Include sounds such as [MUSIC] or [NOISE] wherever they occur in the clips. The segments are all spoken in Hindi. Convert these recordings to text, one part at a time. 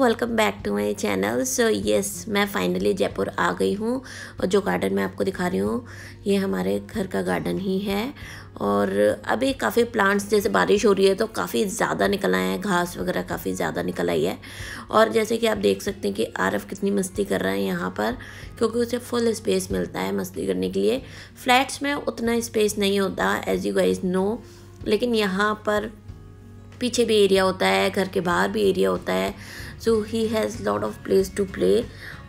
Welcome back to my channel so yes मैं फाइनली जयपुर आ गई हूँ और जो गार्डन मैं आपको दिखा रही हूँ, ये हमारे घर का गार्डन ही है। और अभी काफ़ी प्लांट्स जैसे बारिश हो रही है तो काफ़ी ज़्यादा निकल आए हैं, घास वगैरह काफ़ी ज़्यादा निकल आई है। और जैसे कि आप देख सकते हैं कि आरफ कितनी मस्ती कर रहा है यहाँ पर, क्योंकि उसे फुल स्पेस मिलता है मस्ती करने के लिए। फ्लैट्स में उतना स्पेस नहीं होता एज यू गाइज़ नो लेकिन यहाँ पर पीछे भी एरिया होता है, घर के बाहर भी एरिया होता है। So he has lot of place to play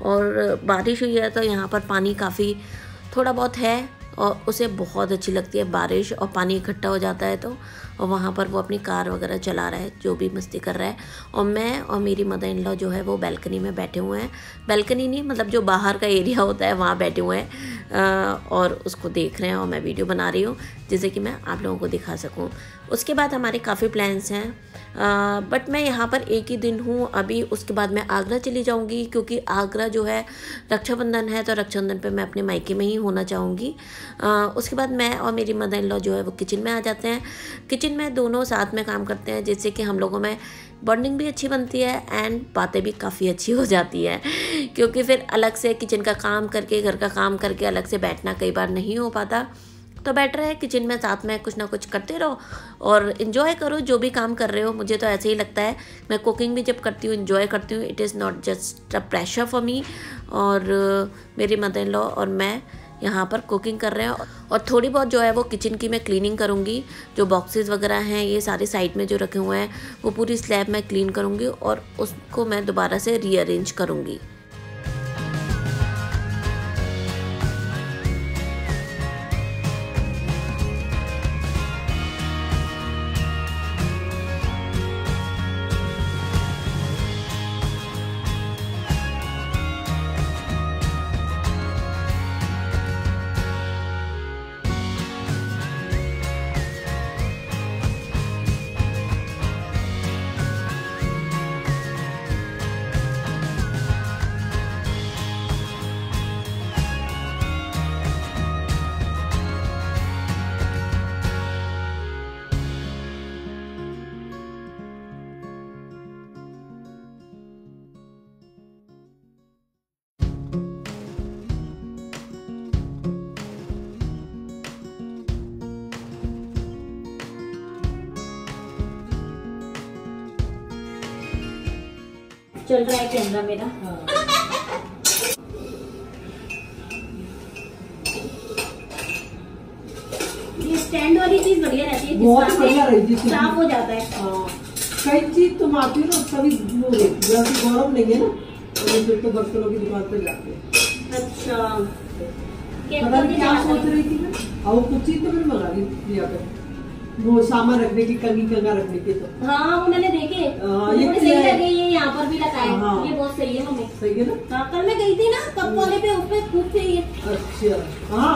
और, बारिश हुई है तो यहाँ पर पानी काफ़ी थोड़ा बहुत है और उसे बहुत अच्छी लगती है बारिश और पानी इकट्ठा हो जाता है तो और वहाँ पर वो अपनी कार वगैरह चला रहा है, जो भी मस्ती कर रहा है। और मैं और मेरी मदर इन लॉ जो है वो बैल्कनी में बैठे हुए हैं। बैल्कनी नहीं मतलब जो बाहर का एरिया होता है वहाँ बैठे हुए हैं। और उसको देख रहे हैं और मैं वीडियो बना रही हूँ, जिससे कि मैं आप लोगों को दिखा सकूँ। उसके बाद हमारे काफ़ी प्लान्स हैं। बट मैं यहाँ पर एक ही दिन हूँ, अभी उसके बाद मैं आगरा चली जाऊँगी, क्योंकि आगरा जो है रक्षाबंधन है तो रक्षाबंधन पे मैं अपने मायके में ही होना चाहूँगी। उसके बाद मैं और मेरी मदर इन लॉ जो है वो किचन में आ जाते हैं। किचन में दोनों साथ में काम करते हैं, जिससे कि हम लोगों में बॉन्डिंग भी अच्छी बनती है एंड बातें भी काफ़ी अच्छी हो जाती है। क्योंकि फिर अलग से किचन का काम करके, घर का काम करके अलग से बैठना कई बार नहीं हो पाता। तो बेटर है किचन में साथ में कुछ ना कुछ करते रहो और इन्जॉय करो, जो भी काम कर रहे हो। मुझे तो ऐसे ही लगता है। मैं कुकिंग भी जब करती हूँ इन्जॉय करती हूँ it is not just a pressure for me और मेरी मदर इन लॉ और मैं यहाँ पर कुकिंग कर रहे हैं और थोड़ी बहुत जो है वो किचन की मैं क्लीनिंग करूँगी। जो बॉक्सेस वगैरह हैं, ये सारे साइड में जो रखे हुए हैं, वो पूरी स्लैब मैं क्लीन करूँगी और उसको मैं दोबारा से रीअरेंज करूँगी। चल रहा है कैमरा मेरा। ये स्टैंड वाली चीज़ बढ़िया रहती है बहुत बढ़िया रहती है साफ़ हो जाता है। हाँ। कई चीज़ तुम आती हो ना उसका भी वो जैसे गौरव लेंगे ना और फिर तो बर्तनों की दुकान पे जाते हैं। अच्छा। पता नहीं क्या सोच रही थी मैं? और कुछ चीज़ तो मैंने मंगा ली दिया कर। वो सामान रखने की कंगी कंगा रखने की तो। हाँ वो मैंने देखे। आ, ये सही लगे ये यहाँ पर भी लगाए। हाँ। ये बहुत सही है हमें सही है ना? हाँ कल मैं गई थी ना कप वाले पे उस पे खूब सही ये अच्छा। हाँ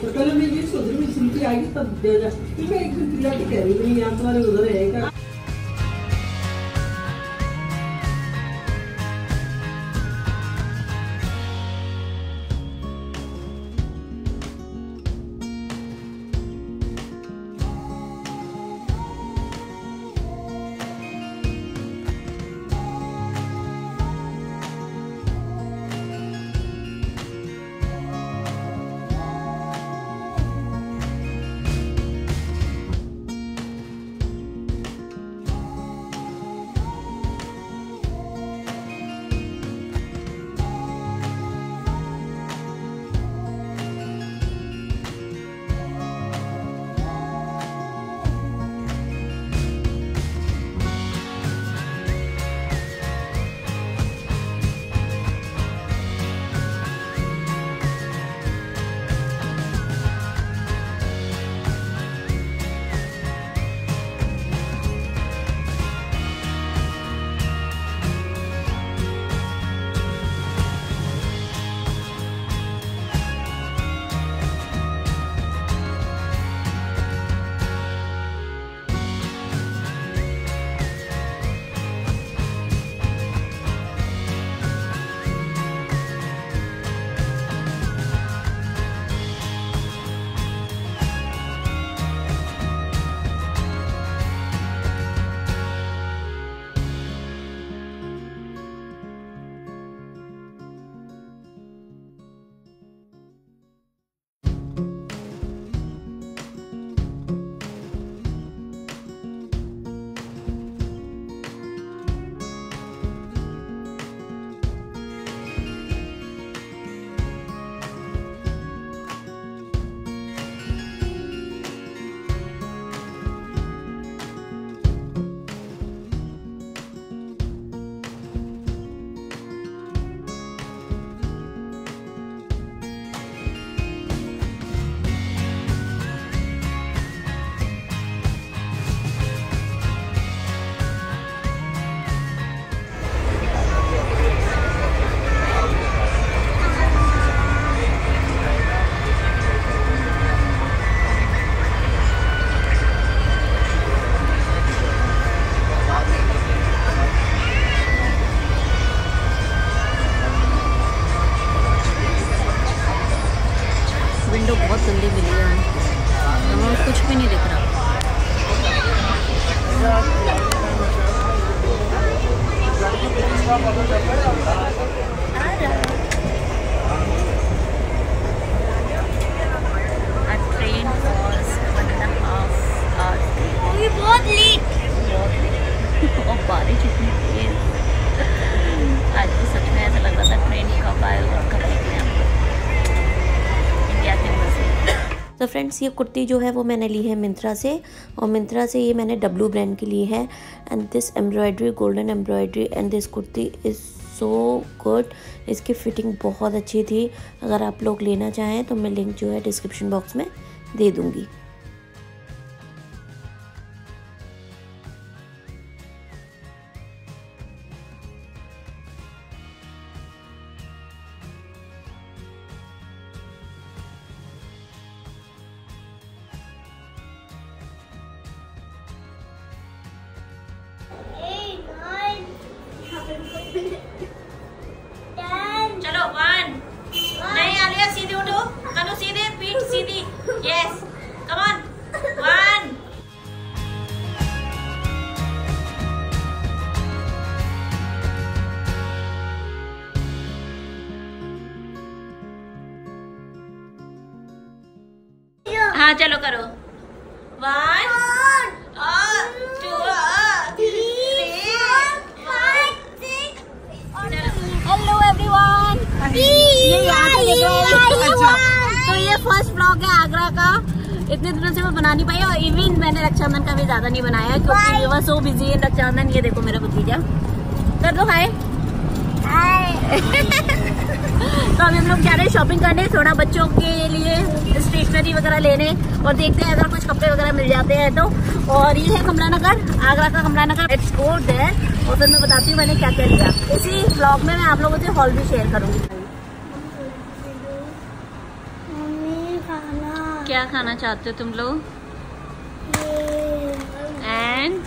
तो कल मैं ये सोच रही हूँ सिल्की आएगी तब दे जा। मैं एक दिन पिला की कह रही हूँ यहाँ तुम्हारे उधर है Nerede? फ्रेंड्स ये कुर्ती जो है वो मैंने ली है मिंत्रा से और मिंत्रा से ये मैंने डब्लू ब्रांड की ली है and this embroidery golden embroidery and this kurti is so good इसकी फ़िटिंग बहुत अच्छी थी। अगर आप लोग लेना चाहें तो मैं लिंक जो है डिस्क्रिप्शन बॉक्स में दे दूँगी। देखो तो ये फ़र्स्ट ब्लॉग है आगरा का। इतने दिनों से मैं बना नहीं पाई और इवन मैंने रक्षाबंधन का भी ज़्यादा नहीं बनाया क्योंकि वी वर सो बिज़ी है रक्षाबंधन। ये देखो मेरा भतीजा। कर दो हाय [LAUGHS] तो अभी हम लोग जा रहे हैं शॉपिंग करने थोड़ा बच्चों के लिए स्टेशनरी वगैरह लेने और देखते हैं अगर कुछ कपड़े वगैरह मिल जाते हैं तो। और ये है कमला नगर आगरा का Kamla Nagar it's good there और फिर मैं बताती हूँ मैंने क्या क्या लिया। इसी ब्लॉग में मैं आप लोगों से हॉल भी शेयर करूँगी मम्मी खाना क्या खाना चाहते हो तुम लोग? एंड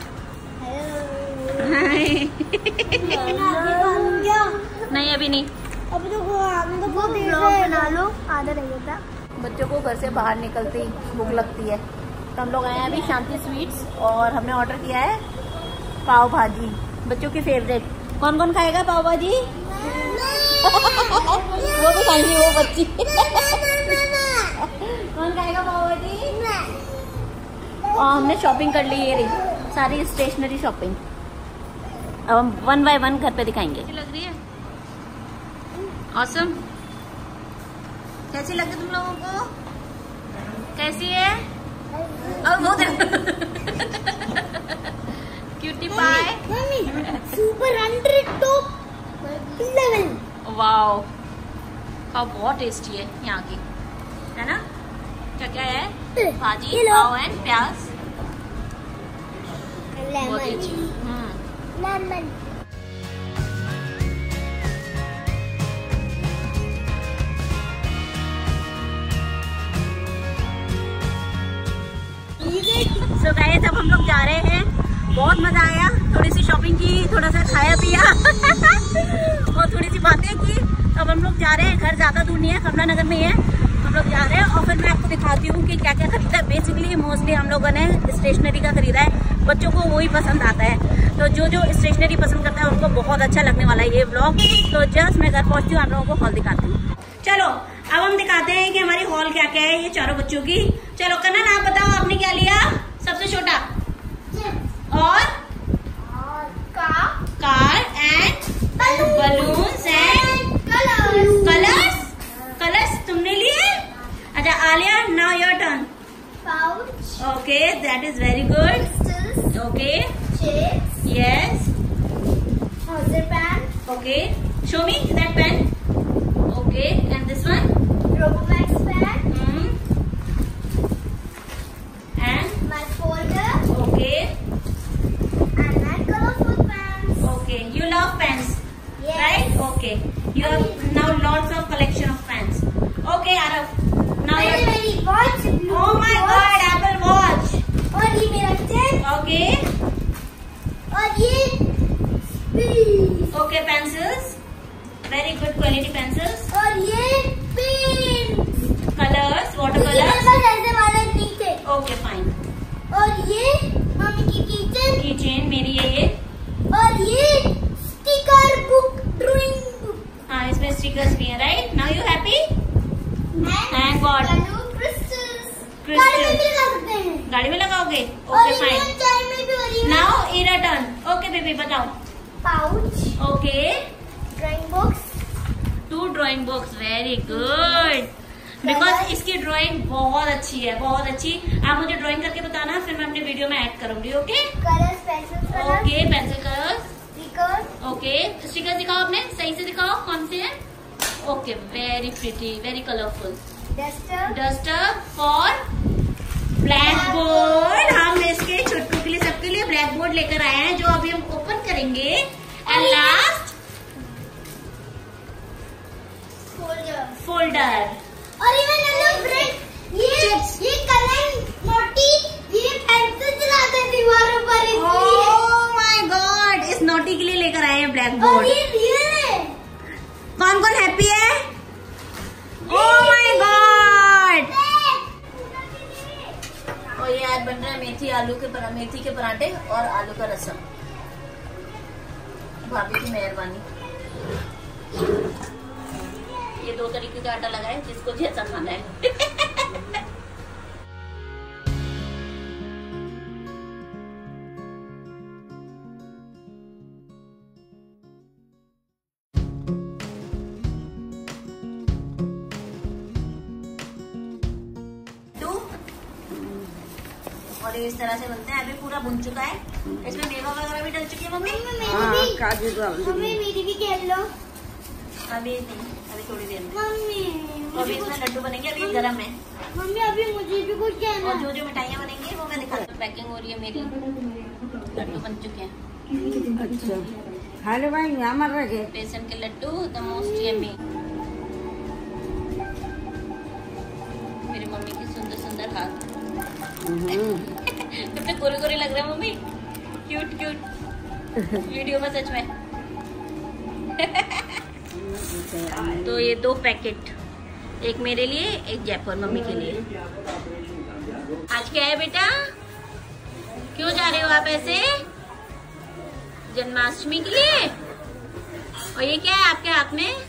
नहीं अभी नहीं। अभी तो तो से बना लो। आधा रह गया था। बच्चों को घर से बाहर निकलते ही भूख लगती है। तो हम लोग आए हैं अभी शांति स्वीट्स और हमने ऑर्डर किया है पाव भाजी। बच्चों की फेवरेट कौन कौन खाएगा पाव भाजी? [LAUGHS] वो भी खाएँगी वो बच्ची। कौन खाएगा पाव भाजी और हमने शॉपिंग कर ली ये रही। सारी स्टेशनरी शॉपिंग अब हम वन बाय वन घर पे दिखाएँगे। लग रही है? ऑसम कैसी लगी तुम लोगों को? कैसी है? अब वो cutie pie super hundred top level wow बहुत टेस्टी है यहाँ की? है ना? क्या क्या है? भाजी पाव एंड प्याज। लेमन सो गए तब हम लोग जा रहे हैं। बहुत मज़ा आया। थोड़ी सी शॉपिंग की थोड़ा सा खाया पिया। [LAUGHS] और थोड़ी सी बातें की। अब हम लोग जा रहे हैं। घर ज़्यादा दूर नहीं है। कमला नगर में ही है। हम लोग जा रहे हैं और फिर मैं आपको दिखाती हूँ कि क्या क्या खरीदा है। बेसिकली मोस्टली हम लोगों ने स्टेशनरी का खरीदा है। बच्चों को वही पसंद आता है। तो जो जो स्टेशनरी पसंद करता है उनको बहुत अच्छा लगने वाला है ये ब्लॉग तो जस्ट मैं घर पहुँचती हूँ आप लोगों को हॉल दिखाती हूँ। चलो अब हम दिखाते हैं कि हमारी हॉल क्या क्या है ये चारों बच्चों की। चलो कन्नन आप बताओ आपने क्या लिया? सबसे छोटा। और? का car. And balloons and Okay, that is very good. Crystals. Okay. Shapes. Yes. Hauser pen. Okay. Show me that pen. Okay, and this one? Robomax pen. Mm -hmm. And? My folder. Okay. And my colorful pens. Okay, you love pens. Yes. Right? Okay. You have now lots of collection of okay? और ये okay pencils. Very good quality pencils. और ये मेरे watercolors. पास ऐसे वाले थे okay fine. और ये मम्मी की किचन keychain मेरी है ये और ये. स्टिकर बुक ड्राइंग बुक हाँ इसमें स्टिकर्स भी है right now you happy. Crystals गाड़ी हैं। गाड़ी में लगाओगे? Okay fine now Ira turn okay baby बताओ pouch okay drawing box two drawing books very good because इसकी ड्राइंग बहुत अच्छी है बहुत अच्छी। आप मुझे ड्राइंग करके बताना फिर मैं अपने वीडियो में ऐड करूँगी okay colours pencil okay pencil colours okay sticker दिखाओ आपने सही से दिखाओ कौन से हैं? Okay very pretty very colourful duster duster for black board लेकर आए हैं जो अभी हम ओपन करेंगे। एंड लास्ट फोल्डर फोल्डर और ये ये कलर मोटी ये पेंसिल चलाते दीवारों पर माय गॉड इस नोटी के लिए लेकर आए हैं ब्लैक बोर्ड ये कौन कौन हैप्पी है? बन रहा है मेथी आलू के परा, मेथी के पराठे और आलू का रसम। भाभी की मेहरबानी। ये दो तरीके का आटा लगा है जिसको जैसा खाना है। [LAUGHS] और ये इस तरह से बनते हैं। अभी पूरा बुन चुका है। इसमें मेवा वगैरह भी डल चुकी है मम्मी? मम्मी काजू तो मम्मी मेरी भी खेल लो। अभी नहीं अभी थोड़ी देर में। मम्मी तो अभी इसमें लड्डू बनेंगे अभी गर्म है। मम्मी अभी मुझे भी कुछ कहना और जो जो मिठाइयाँ बनेंगी वो मैं दिखाती हूँ। पैकिंग हो रही है मेरी। लड्डू बन चुके हैं। अच्छा। हेलो भाई हमारे रखे बेसन के लड्डू द मोस्ट यम्मी मेरी मम्मी की सुंदर सुंदर हाथ। [LAUGHS] कितने गोरे गोरे लग रहे मम्मी। क्यूट क्यूट वीडियो में सच में। [LAUGHS] तो ये दो पैकेट एक मेरे लिए, एक जयपुर मम्मी के लिए। आज क्या है बेटा? क्यों जा रहे हो आप ऐसे? जन्माष्टमी के लिए? और ये क्या है आपके हाथ में?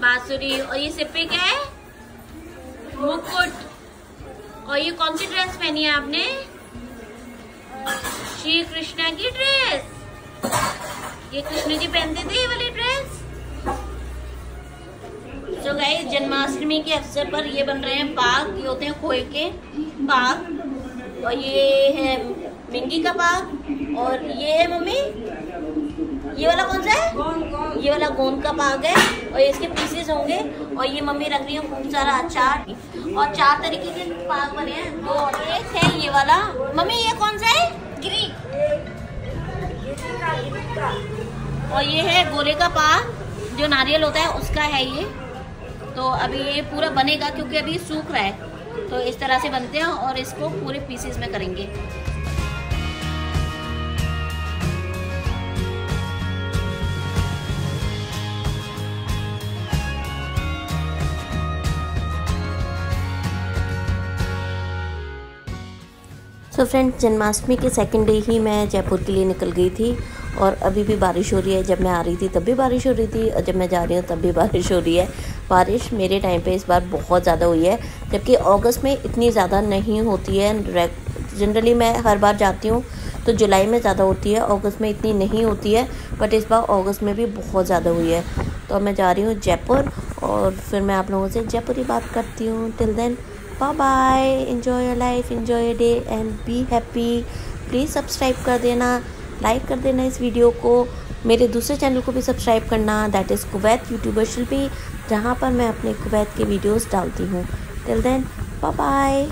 बांसुरी। और ये सिर पे क्या है? मुकुट। और ये कौन सी ड्रेस पहनी है आपने? श्री कृष्णा की ड्रेस ये कृष्ण जी पहनते थे ये वाली ड्रेस तो गाइस जन्माष्टमी के अवसर पर ये बन रहे हैं पाग ये होते हैं खोए के पाग और ये है मिंगी का पाग और ये है मम्मी, ये वाला कौन सा है? ये वाला गोंद का पाग है. और इसके पीसेस होंगे. और ये मम्मी रख रही है खूब सारा अचार. और चार तरीके के पाग बने हैं। दो एक है ये वाला। मम्मी, ये कौन सा है? गिरी और ये है गोले का पाग जो नारियल होता है, उसका है ये। तो अभी ये पूरा बनेगा, क्योंकि अभी सूख रहा है। तो इस तरह से बनते हैं और इसको पूरे पीसेस में करेंगे। सो फ्रेंड्स जन्माष्टमी के सेकंड डे ही मैं जयपुर के लिए निकल गई थी और अभी भी बारिश हो रही है। जब मैं आ रही थी, तब भी बारिश हो रही थी और जब मैं जा रही हूँ, तब भी बारिश हो रही है। बारिश मेरे टाइम पे इस बार बहुत ज़्यादा हुई है, जबकि अगस्त में इतनी ज़्यादा नहीं होती है। जनरली मैं हर बार जाती हूँ तो जुलाई में ज़्यादा होती है, अगस्त में इतनी नहीं होती है बट इस बार अगस्त में भी बहुत ज़्यादा हुई है। तो मैं जा रही हूँ जयपुर और फिर मैं आप लोगों से जयपुर ही बात करती हूँ। Till then bye bye enjoy your life enjoy your day and be happy please subscribe कर देना लाइक कर देना इस वीडियो को। मेरे दूसरे चैनल को भी सब्सक्राइब करना that is Kuwait YouTuber Shilpi जहाँ पर मैं अपने कुवैत के वीडियोस डालती हूँ। Till then bye bye